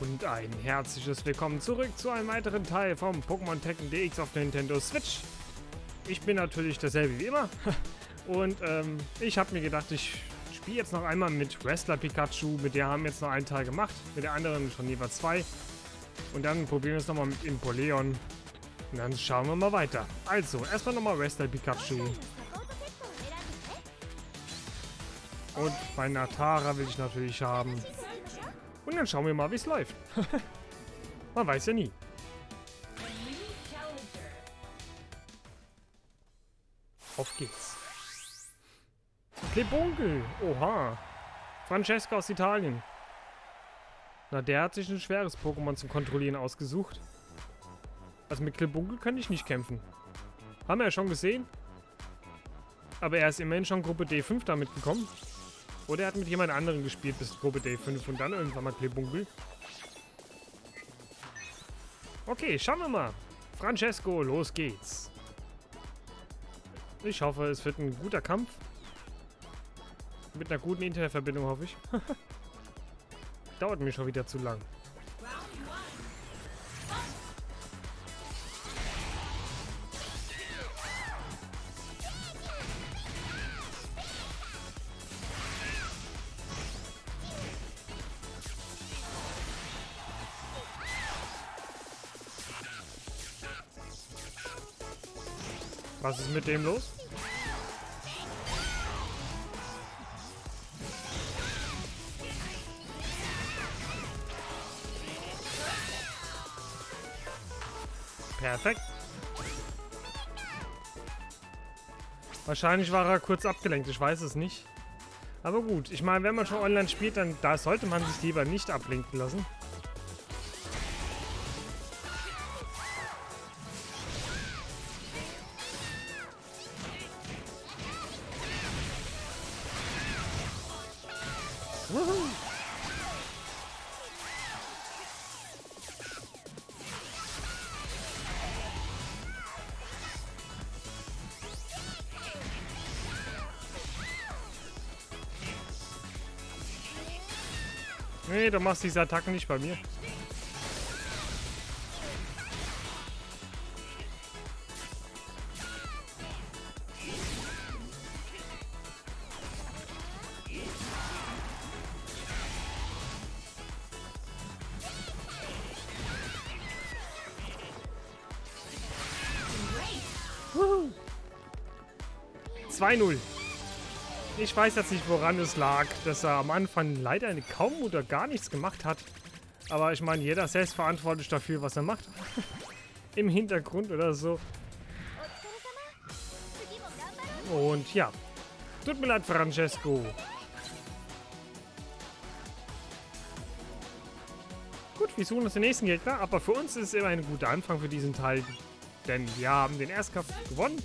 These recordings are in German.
Und ein herzliches Willkommen zurück zu einem weiteren Teil vom Pokémon Tekken DX auf der Nintendo Switch. Ich bin natürlich dasselbe wie immer. Und ähm, ich habe mir gedacht, ich spiele jetzt noch einmal mit Wrestler Pikachu. Mit der haben wir jetzt noch einen Teil gemacht. Mit der anderen schon jeweils zwei. Und dann probieren wir es nochmal mit Empoleon. Und dann schauen wir mal weiter. Also, erstmal nochmal Wrestler Pikachu. Und bei Natara will ich natürlich haben. Und dann schauen wir mal, wie es läuft. Man weiß ja nie. Auf geht's. Klebunkel. Oha. Francesca aus Italien. Na, der hat sich ein schweres Pokémon zum Kontrollieren ausgesucht. Also mit Klebunkel könnte ich nicht kämpfen. Haben wir ja schon gesehen. Aber er ist immerhin schon Gruppe D5 damit gekommen. Oder er hat mit jemand anderem gespielt bis Gruppe D5 und dann irgendwann mal Klebunkel. Okay, schauen wir mal. Francesco, los geht's. Ich hoffe, es wird ein guter Kampf. Mit einer guten Internetverbindung, hoffe ich. Dauert mir schon wieder zu lang. Was ist mit dem los? Perfekt. Wahrscheinlich war er kurz abgelenkt, ich weiß es nicht. Aber gut, ich meine, wenn man schon online spielt, dann da sollte man sich lieber nicht ablenken lassen. Woohoo! Nee, du machst diese Attacken nicht bei mir. 2-0. Ich weiß jetzt nicht, woran es lag, dass er am Anfang leider kaum oder gar nichts gemacht hat. Aber ich meine, jeder ist selbstverantwortlich dafür, was er macht. Im Hintergrund oder so. Und ja. Tut mir leid, Francesco. Gut, wir suchen uns den nächsten Gegner. Aber für uns ist es immer ein guter Anfang für diesen Teil. Denn wir haben den Erstkampf gewonnen.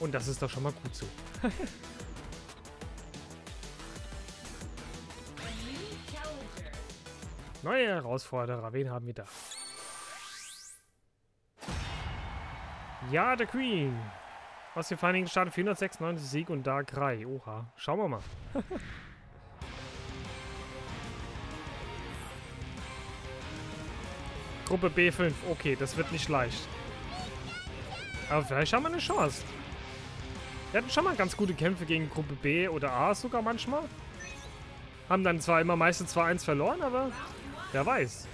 Und das ist doch schon mal gut so. Neue Herausforderer, wen haben wir da? Ja, der Queen. Was wir vor allen Dingen gestartet, 496 Sieg und Darkrai. Oha, schauen wir mal. Gruppe B5, okay, das wird nicht leicht. Aber vielleicht haben wir eine Chance. Wir hatten schon mal ganz gute Kämpfe gegen Gruppe B oder A sogar manchmal. Haben dann zwar immer meistens 2-1 verloren, aber wer weiß.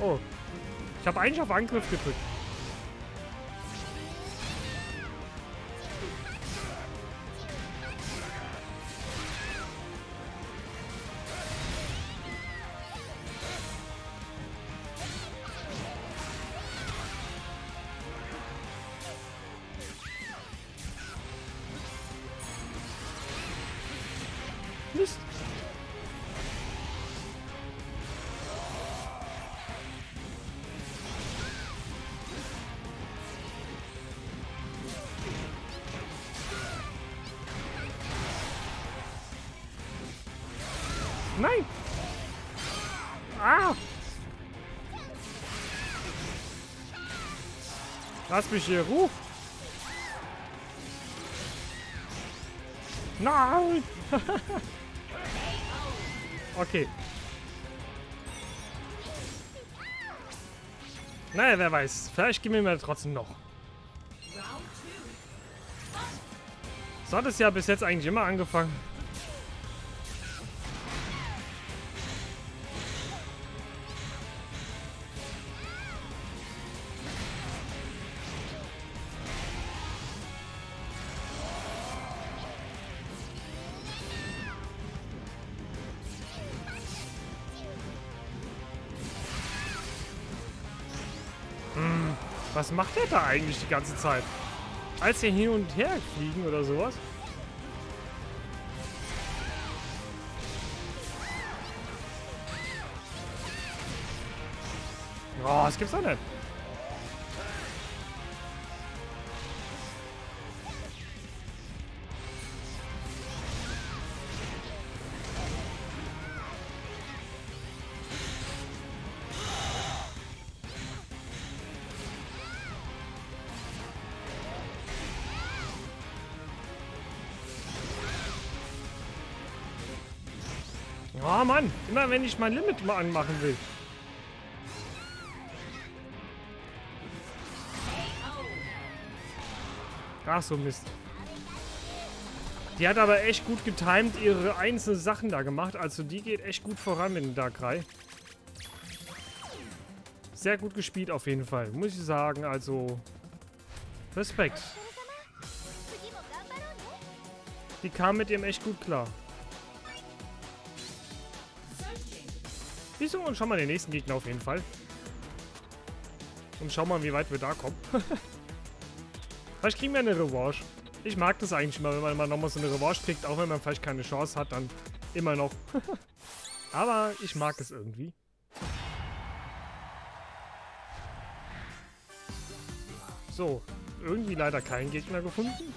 Oh. Ich habe eigentlich auf Angriff gedrückt. nicht. Nein! Ah! Lass mich hier Ruhe! Nein! okay. Naja, wer weiß. Vielleicht gehen wir mir trotzdem noch. So hat es ja bis jetzt eigentlich immer angefangen. Was macht der da eigentlich die ganze Zeit? Als wir hin und her fliegen oder sowas? Oh, das gibt's doch nicht. Immer wenn ich mein Limit mal anmachen will. Ach so Mist. Die hat aber echt gut getimt ihre einzelnen Sachen da gemacht. Also die geht echt gut voran mit dem Darkrai. Sehr gut gespielt auf jeden Fall. Muss ich sagen. Also Respekt. Die kam mit ihm echt gut klar. Suchen uns schon mal den nächsten Gegner auf jeden Fall. Und schauen mal, wie weit wir da kommen. vielleicht kriegen wir eine Revanche. Ich mag das eigentlich immer, wenn man mal nochmal so eine Revanche kriegt, auch wenn man vielleicht keine Chance hat, dann immer noch. Aber ich mag es irgendwie. So, irgendwie leider keinen Gegner gefunden.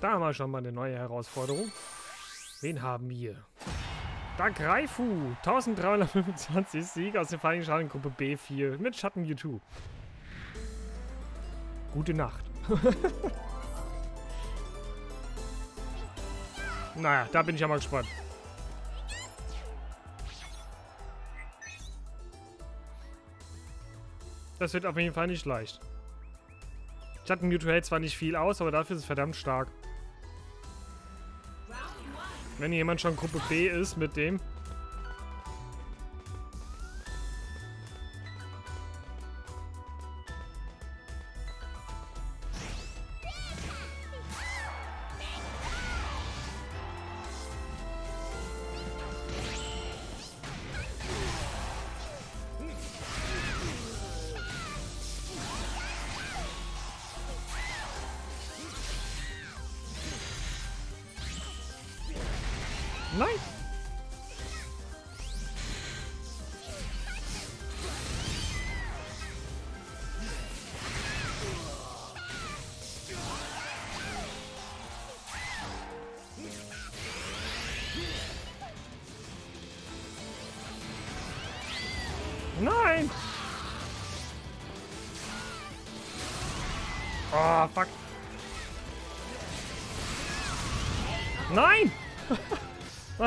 Da haben wir schon mal eine neue Herausforderung. Wen haben wir? Da Greifu, 1325 Sieg aus der Vereinigten Staaten Gruppe B4 mit Schatten U2. Gute Nacht. naja, da bin ich ja mal gespannt. Das wird auf jeden Fall nicht leicht. Schatten Mewtwo hält zwar nicht viel aus, aber dafür ist es verdammt stark. Wenn jemand schon Gruppe B ist mit dem. Nein!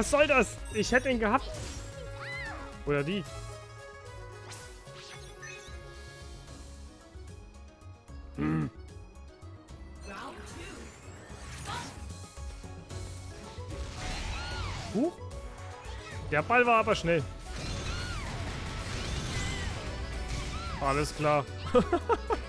Was soll das? Ich hätte ihn gehabt. Oder die. Hm. Huch. Der Ball war aber schnell. Alles klar.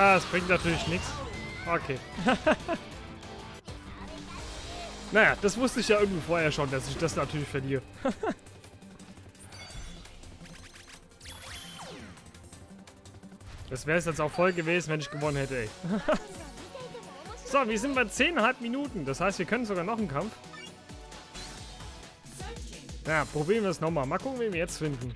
Ah, das bringt natürlich nichts. Okay. naja, das wusste ich ja irgendwie vorher schon, dass ich das natürlich verliere. das wäre es jetzt auch voll gewesen, wenn ich gewonnen hätte, ey. so, wir sind bei 10,5 Minuten. Das heißt, wir können sogar noch einen Kampf. Ja, probieren wir es nochmal. Mal gucken, wie wir jetzt finden.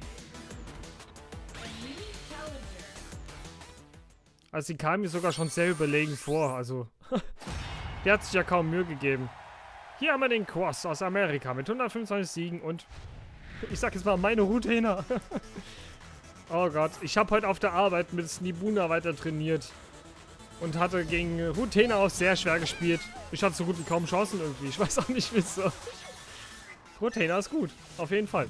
Also sie kam mir sogar schon sehr überlegen vor. Also, der hat sich ja kaum Mühe gegeben. Hier haben wir den Quas aus Amerika mit 125 Siegen und ich sag jetzt mal meine Routiner. oh Gott, ich habe heute auf der Arbeit mit Snibuna weiter trainiert und hatte gegen Rutena auch sehr schwer gespielt. Ich hatte so gut wie kaum Chancen irgendwie. Ich weiß auch nicht wieso. Rutena ist gut, auf jeden Fall.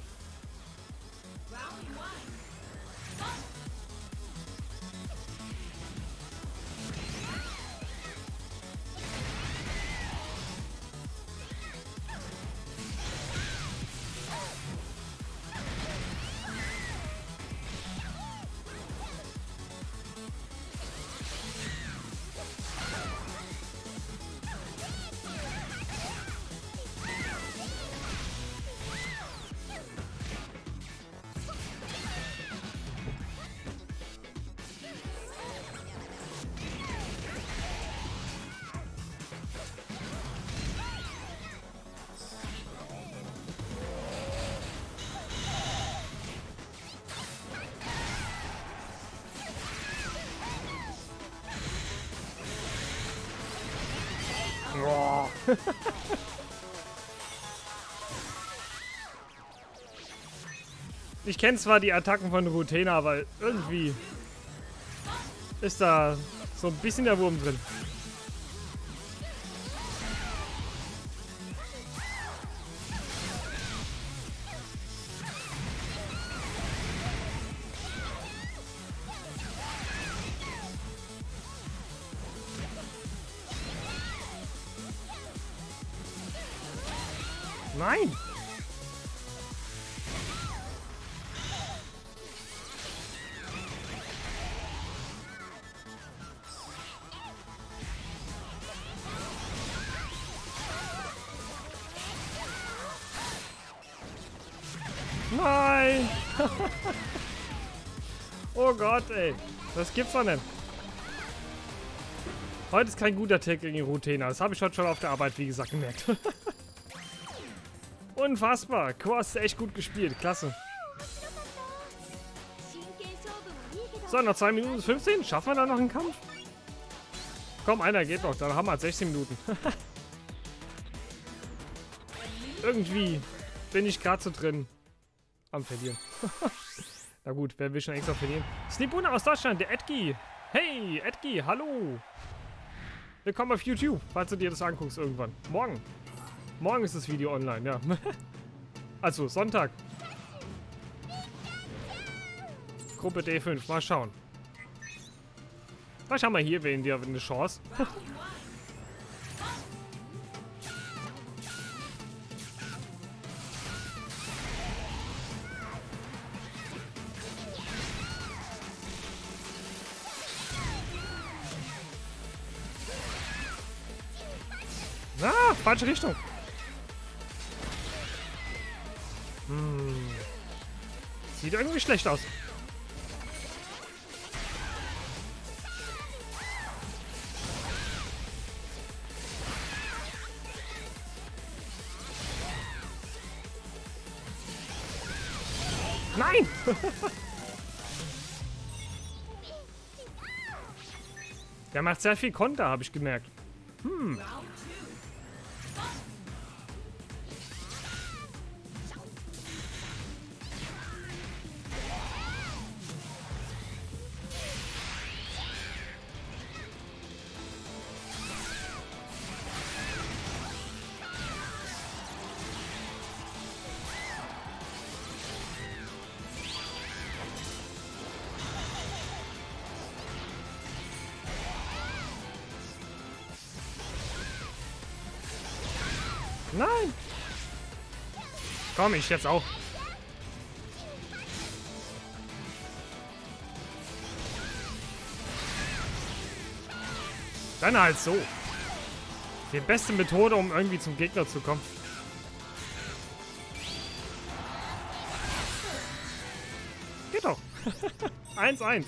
ich kenne zwar die Attacken von Rutena, aber irgendwie ist da so ein bisschen der Wurm drin. Nein! Nein! oh Gott, ey. Das gibt's doch nicht. Heute ist kein guter Tag gegen Rutena. Das habe ich heute schon auf der Arbeit, wie gesagt, gemerkt. Unfassbar. Quas echt gut gespielt. Klasse. So, noch 2 Minuten 15. Schaffen wir da noch einen Kampf? Komm, einer geht noch. Dann haben wir 16 Minuten. Irgendwie bin ich gerade so drin am Verlieren. Na gut, wer will schon extra verlieren? Snipuna aus Deutschland, der Edgi. Hey, Edgi, hallo. Willkommen auf YouTube, falls du dir das anguckst irgendwann. Morgen. Morgen ist das Video online, ja. also, Sonntag. Gruppe D5, mal schauen. Vielleicht haben wir hier wen, der eine Chance. ah, falsche Richtung. Hm. Sieht irgendwie schlecht aus. Nein! Der macht sehr viel Konter, habe ich gemerkt. Hm. Nein! Komm, ich jetzt auch. Dann halt so. Die beste Methode, um irgendwie zum Gegner zu kommen. Geht doch. 1-1.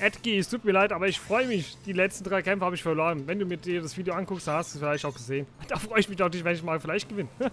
Edgy, es tut mir leid, aber ich freue mich. Die letzten drei Kämpfe habe ich verloren. Wenn du mir dir das Video anguckst, dann hast du es vielleicht auch gesehen. Da freue ich mich doch nicht, wenn ich mal vielleicht gewinne.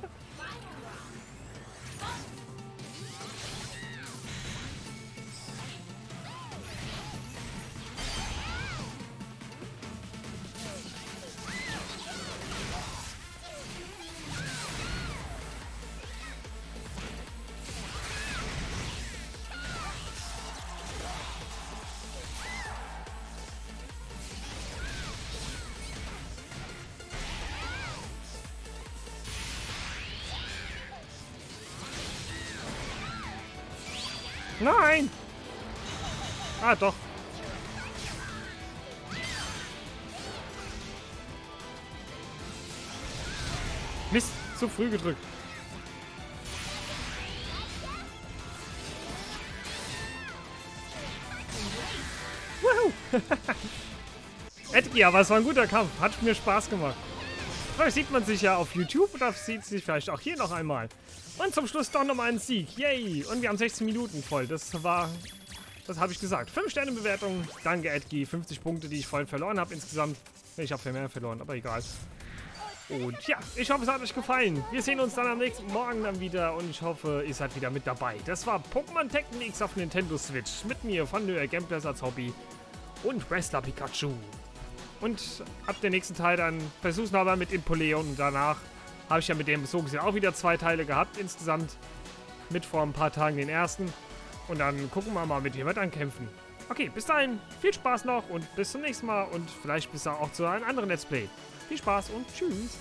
Nein! Ah, doch. Mist, zu früh gedrückt. Edgy, aber es war ein guter Kampf. Hat mir Spaß gemacht. Vielleicht sieht man sich ja auf YouTube oder sieht sich vielleicht auch hier noch einmal. Und zum Schluss doch nochmal ein Sieg. Yay! Und wir haben 16 Minuten voll. Das war... Das habe ich gesagt. 5 Sterne Bewertung. Danke, Edgy. 50 Punkte, die ich vorhin verloren habe insgesamt. Ich habe viel mehr verloren, aber egal. Und ja, ich hoffe, es hat euch gefallen. Wir sehen uns dann am nächsten Morgen dann wieder und ich hoffe, ihr seid wieder mit dabei. Das war Pokémon Tekken X auf Nintendo Switch. Mit mir von Nöer Gameplays als Hobby und Wrestler Pikachu. Und ab dem nächsten Teil dann versuch's nochmal mit Impoleon und danach habe ich ja mit dem so gesehen auch wieder zwei Teile gehabt insgesamt. Mit vor ein paar Tagen den ersten. Und dann gucken wir mal, mit wem wir dann kämpfen. Okay, bis dahin, viel Spaß noch und bis zum nächsten Mal und vielleicht bis auch zu einem anderen Let's Play. Viel Spaß und tschüss.